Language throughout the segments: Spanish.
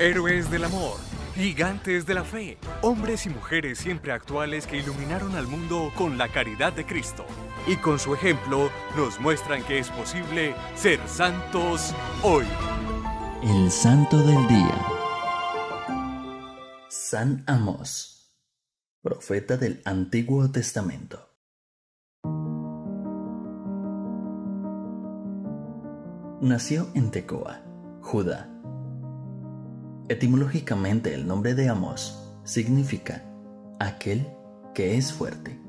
Héroes del amor, gigantes de la fe, hombres y mujeres siempre actuales que iluminaron al mundo con la caridad de Cristo. Y con su ejemplo nos muestran que es posible ser santos hoy. El Santo del Día. San Amos, profeta del Antiguo Testamento. Nació en Tecoa, Judá. Etimológicamente el nombre de Amos significa aquel que es fuerte.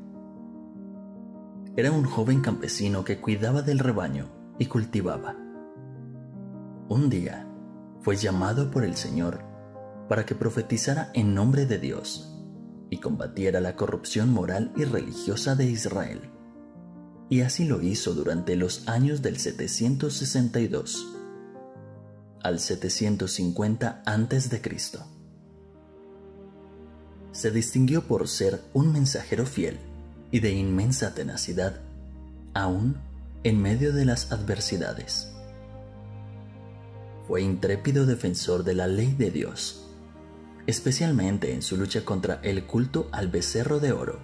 Era un joven campesino que cuidaba del rebaño y cultivaba. Un día fue llamado por el Señor para que profetizara en nombre de Dios y combatiera la corrupción moral y religiosa de Israel y así lo hizo durante los años del 762 al 750 a.C. Se distinguió por ser un mensajero fiel y de inmensa tenacidad, aún en medio de las adversidades. Fue intrépido defensor de la ley de Dios, especialmente en su lucha contra el culto al becerro de oro,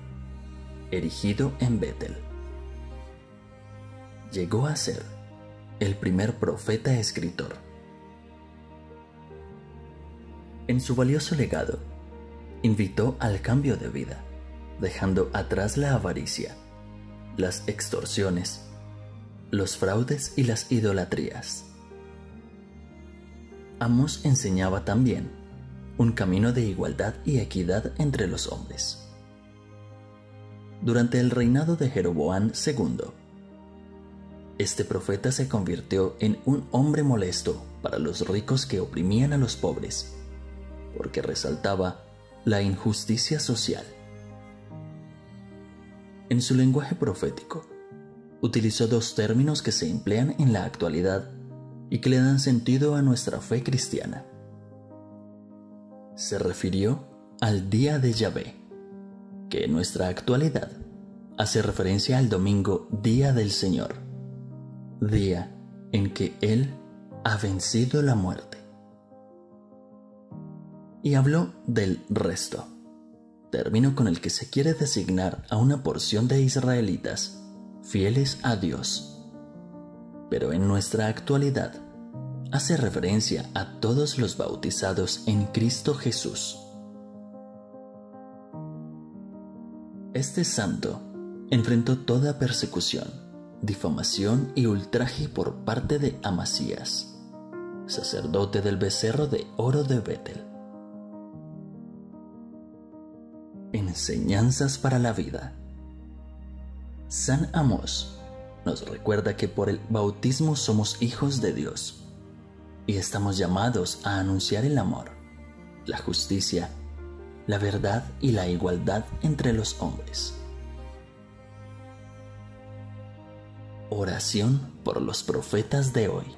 erigido en Betel llegó a ser el primer profeta escritor. En su valioso legado, invitó al cambio de vida, dejando atrás la avaricia, las extorsiones, los fraudes y las idolatrías. Amos enseñaba también un camino de igualdad y equidad entre los hombres. Durante el reinado de Jeroboán II, este profeta se convirtió en un hombre molesto para los ricos que oprimían a los pobres, porque resaltaba la injusticia social. En su lenguaje profético, utilizó dos términos que se emplean en la actualidad y que le dan sentido a nuestra fe cristiana. Se refirió al día de Yahvé, que en nuestra actualidad hace referencia al domingo Día del Señor día en que Él ha vencido la muerte. Y habló del resto, término con el que se quiere designar a una porción de israelitas fieles a Dios. Pero en nuestra actualidad hace referencia a todos los bautizados en Cristo Jesús. Este santo enfrentó toda persecución difamación y ultraje por parte de Amasías, sacerdote del becerro de oro de Betel. Enseñanzas para la vida. San Amos nos recuerda que por el bautismo somos hijos de Dios y estamos llamados a anunciar el amor, la justicia, la verdad y la igualdad entre los hombres. Oración por los profetas de hoy.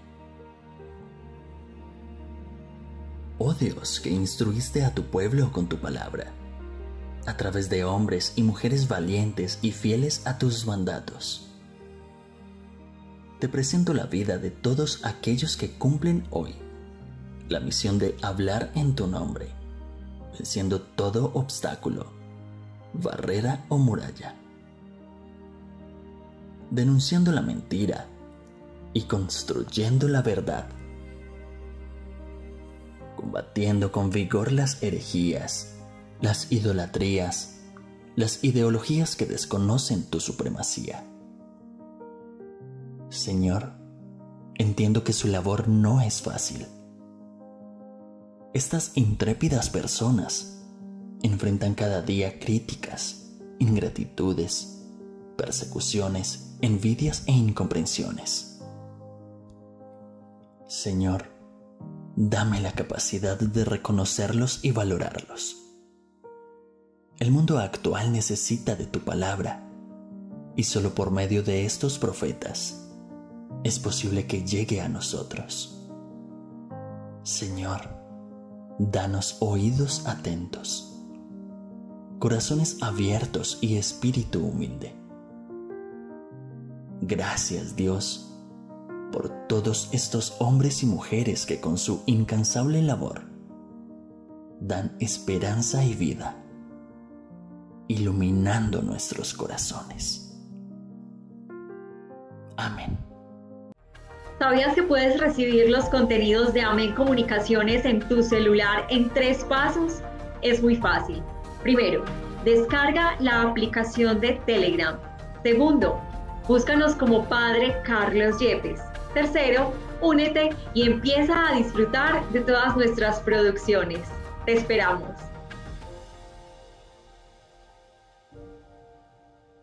Oh Dios, que instruiste a tu pueblo con tu palabra, a través de hombres y mujeres valientes y fieles a tus mandatos. Te presento la vida de todos aquellos que cumplen hoy. La misión de hablar en tu nombre, venciendo todo obstáculo, barrera o muralla. Denunciando la mentira y construyendo la verdad, combatiendo con vigor las herejías, las idolatrías, las ideologías que desconocen tu supremacía. Señor, entiendo que su labor no es fácil. Estas intrépidas personas enfrentan cada día críticas, ingratitudes, persecuciones, envidias e incomprensiones. Señor, dame la capacidad de reconocerlos y valorarlos. El mundo actual necesita de tu palabra y solo por medio de estos profetas es posible que llegue a nosotros. Señor, danos oídos atentos, corazones abiertos y espíritu humilde Gracias Dios por todos estos hombres y mujeres que con su incansable labor dan esperanza y vida, iluminando nuestros corazones. Amén. ¿Sabías que puedes recibir los contenidos de Amén Comunicaciones en tu celular en tres pasos? Es muy fácil. Primero, descarga la aplicación de Telegram. Segundo, búscanos como Padre Carlos Yepes. Tercero, únete y empieza a disfrutar de todas nuestras producciones. Te esperamos.